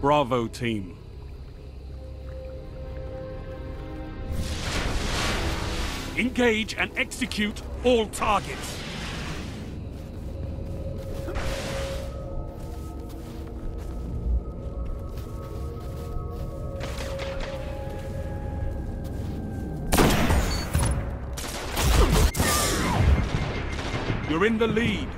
Bravo team. Engage and execute all targets. You're in the lead.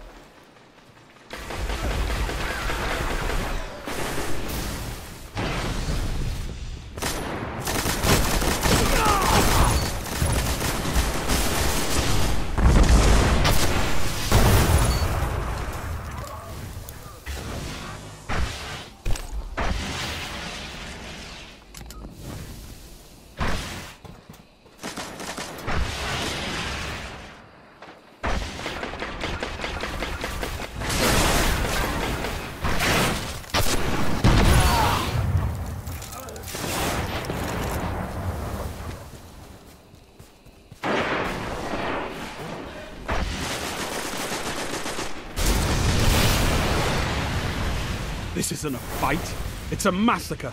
This isn't a fight. It's a massacre.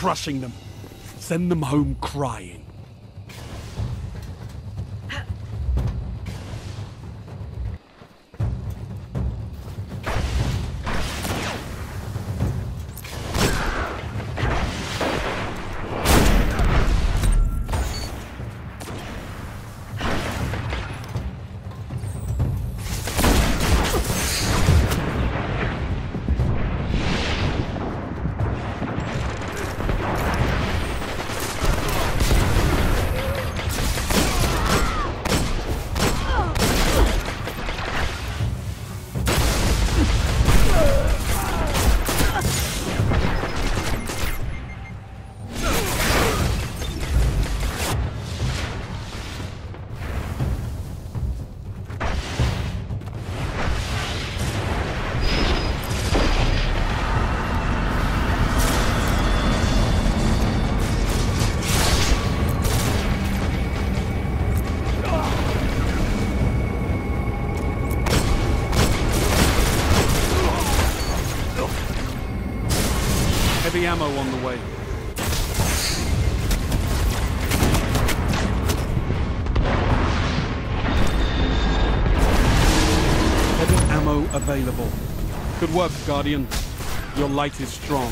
Crushing them. Send them home crying. Ammo on the way. Heavy ammo available. Good work, Guardian. Your light is strong.